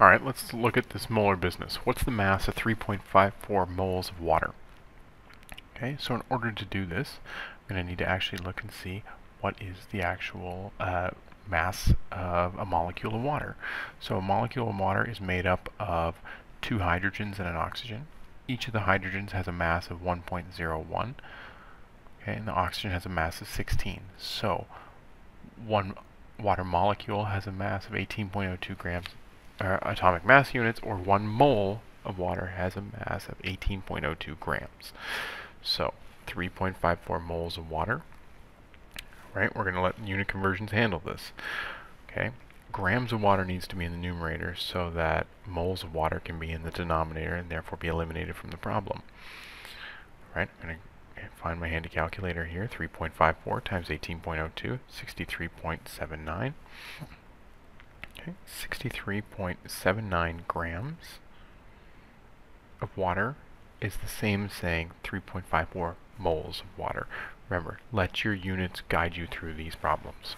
Alright, let's look at this molar business. What's the mass of 3.54 moles of water? Okay, so in order to do this, I'm going to need to actually look and see what is the actual uh, mass of a molecule of water. So a molecule of water is made up of two hydrogens and an oxygen. Each of the hydrogens has a mass of 1.01, okay, and the oxygen has a mass of 16. So one water molecule has a mass of 18.02 grams uh, atomic mass units, or one mole of water has a mass of 18.02 grams. So 3.54 moles of water. Right, we're going to let unit conversions handle this. Okay, grams of water needs to be in the numerator so that moles of water can be in the denominator and therefore be eliminated from the problem. Right, I'm going to find my handy calculator here. 3.54 times 18.02, 63.79. Okay, 63.79 grams of water is the same as saying 3.54 moles of water. Remember, let your units guide you through these problems.